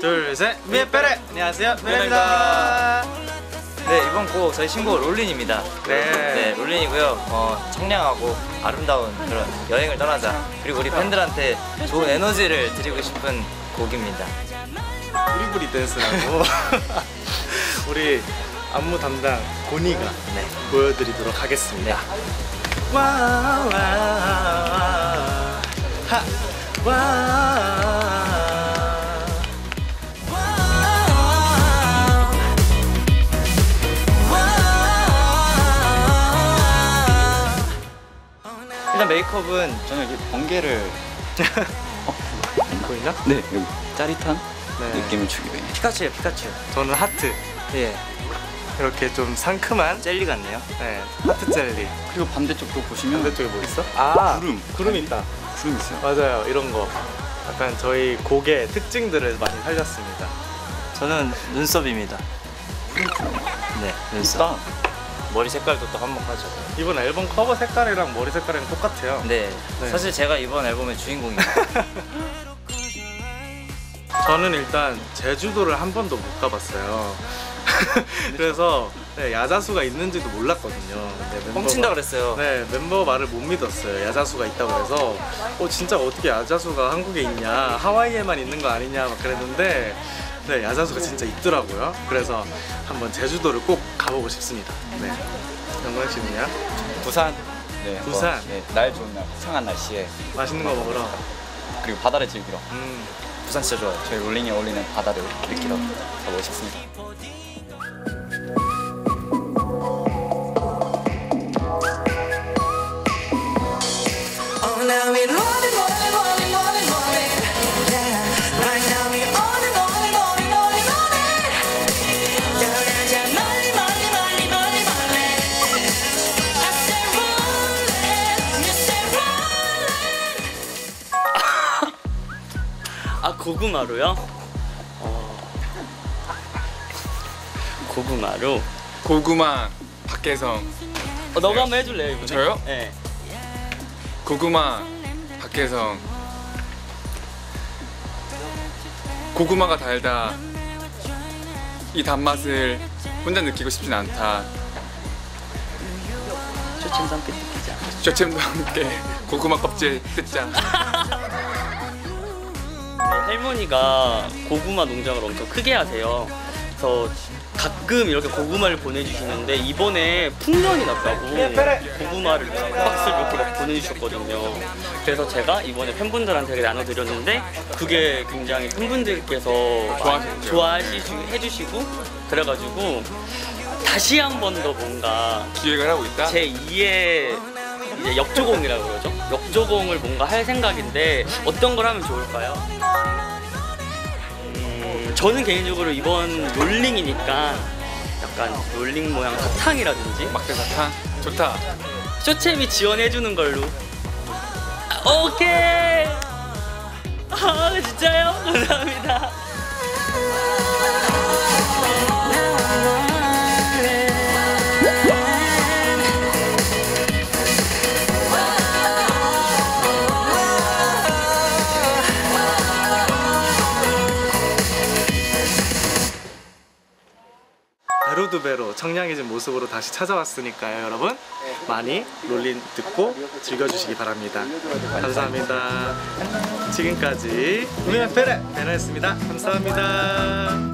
둘셋 미에페레 안녕하세요 미에입니다 네 이번 곡 저희 신곡 롤린입니다. 네. 네 롤린이고요. 어, 청량하고 아름다운 그런 여행을 떠나자. 그리고 우리 팬들한테 좋은 에너지를 드리고 싶은 곡입니다. 우리부리 댄스라고 우리 안무 담당 고니가 네. 보여드리도록 하겠습니다 네. 일단 메이크업은 저는 이렇게 번개를 보이나? 네 여기 짜릿한 네. 느낌을 주기 위해 피카츄예요 피카츄. 저는 하트 예. 이렇게 좀 상큼한 젤리 같네요. 네, 하트 젤리 그리고 반대쪽도 보시면 반대쪽에 뭐 있어? 아 구름 구름 있다 구름 있어요 맞아요 이런 거 약간 저희 곡의 특징들을 많이 살렸습니다 저는 눈썹입니다. 네 눈썹. 머리 색깔도 또 한몫하죠. 이번 앨범 커버 색깔이랑 머리 색깔이랑 똑같아요 네. 네. 사실 제가 이번 앨범의 주인공입니다. 저는 일단 제주도를 한 번도 못 가봤어요 그래서 네, 야자수가 있는지도 몰랐거든요 근데 멤버가- 뻥친다 그랬어요. 네 멤버 말을 못 믿었어요 야자수가 있다고 그래서 어 진짜 어떻게 야자수가 한국에 있냐 하와이에만 있는 거 아니냐 막 그랬는데 네 야자수가 진짜 있더라고요. 그래서 한번 제주도를 꼭 가보고 싶습니다. 네. 영광 씨는요? 부산. 네, 부산. 뭐, 네, 날 좋은 날 화창한 날씨에. 맛있는 거 먹으러. 그리고 바다를 즐기러. 음. 부산 진짜 좋아요. 저희 롤링에 어울리는 바다를 느끼러 가보고 싶습니다 고구마로요? 고구마로? 고구마 박혜성 어, 너가 한번 해줄래요 이번에? 저요? 네 고구마 박혜성 고구마가 달다 이 단맛을 혼자 느끼고 싶진 않다 초침 함께 뜯기자 쇼챔도 함께 고구마 껍질 뜯자 네, 할머니가 고구마 농장을 엄청 크게 하세요. 그래서 가끔 이렇게 고구마를 보내주시는데 이번에 풍년이 났다고 고구마를 박스를 이렇게 막 보내주셨거든요. 그래서 제가 이번에 팬분들한테 나눠드렸는데 그게 굉장히 팬분들께서 좋아하셨죠? 좋아하시고 해주시고 그래가지고 다시 한 번 더 뭔가 기획을 하고 있다? 제 2의 이제 역조공이라고 그러죠. 역조공을 뭔가 할 생각인데 어떤 걸 하면 좋을까요? 음, 저는 개인적으로 이번 롤링이니까 약간 롤링 모양 사탕이라든지 막대 사탕 좋다 쇼챔이 지원해주는 걸로. 아, 오케이. 아 진짜요? 감사합니다. 베로드베로 청량해진 모습으로 다시 찾아왔으니까요 여러분. 많이 롤린 듣고 즐겨주시기 바랍니다. 감사합니다. 지금까지 우리는 베레. 베레였습니다. 감사합니다